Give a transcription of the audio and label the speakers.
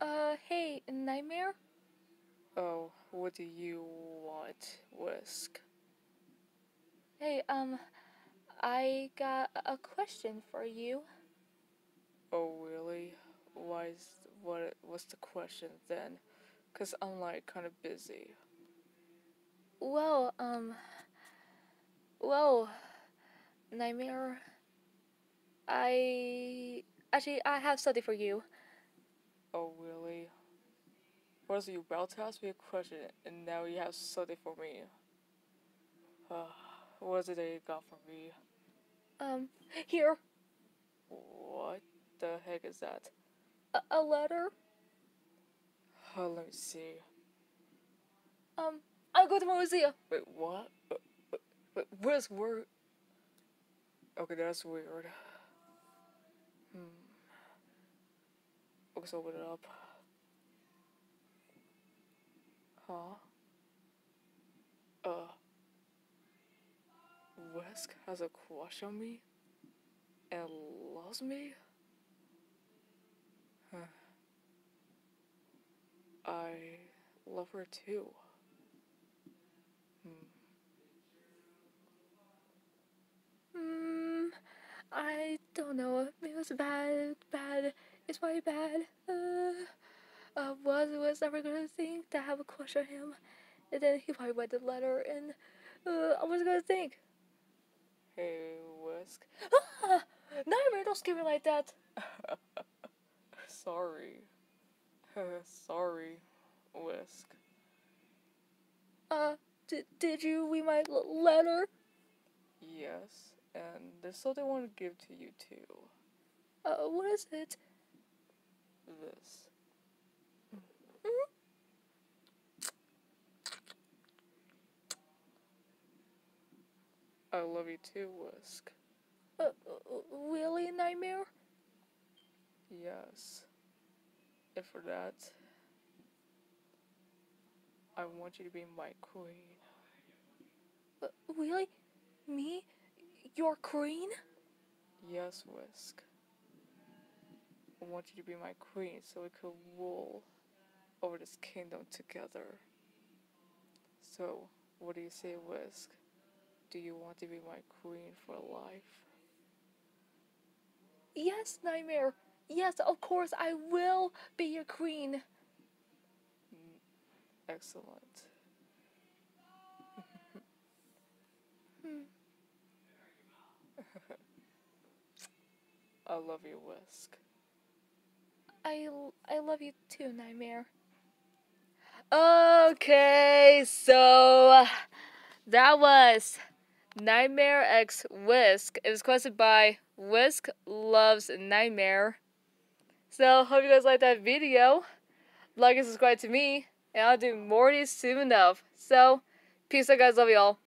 Speaker 1: Uh, hey, Nightmare?
Speaker 2: oh, what do you want, Risk?
Speaker 1: Hey, um, I got a question for you.
Speaker 2: Oh, really? Why is what? What's the question then? Cause I'm like kind of busy.
Speaker 1: Well, um, well, Nightmare, I actually I have something for you.
Speaker 2: Oh, really? Was you about to ask me a question and now you have something for me? Uh, what is it that you got for me?
Speaker 1: Um, here,
Speaker 2: What the heck is that?
Speaker 1: a, a letter.
Speaker 2: Uh, let me see.
Speaker 1: Um, I'll go to Marozia.
Speaker 2: Wait, what? Uh, uh, Wait, where's word? Okay, that's weird. Hmm. Let's open it up. Huh? Uh. Risk has a crush on me? And loves me? Huh. I love her too. Hmm.
Speaker 1: Hmm, I don't know. It was bad, bad. It's probably bad. Uh, uh, was was ever gonna think to have a crush on him, and then he probably read the letter, and uh, I was gonna think,
Speaker 2: Hey, Risk.
Speaker 1: ah, Nightmare, don't scare me like that.
Speaker 2: Sorry. Sorry, Risk.
Speaker 1: Uh, did did you read my letter?
Speaker 2: Yes, and there's something I want to give to you too.
Speaker 1: Uh, what is it?
Speaker 2: This.
Speaker 1: Hmm?
Speaker 2: I love you too, Risk.
Speaker 1: Uh, uh, really, Nightmare?
Speaker 2: Yes. And for that, I want you to be my queen.
Speaker 1: Uh, really? Me? Your queen?
Speaker 2: Yes, Risk. I want you to be my queen so we could rule over this kingdom together. So, what do you say, Risk? Do you want to be my queen for life?
Speaker 1: Yes, Nightmare. Yes, of course, I will be your queen.
Speaker 2: Mm, excellent.
Speaker 1: Hmm.
Speaker 2: I love you, Risk.
Speaker 1: I, I love you too, Nightmare. Okay, so that was Nightmare X Risk. It was requested by Risk Loves Nightmare. So, hope you guys liked that video. Like and subscribe to me, and I'll do more of these soon enough. So, peace out, guys. Love y'all.